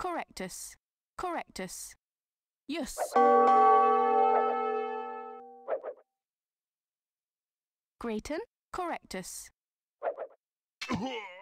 correctus, correctus. Yes. Grayton, correctus.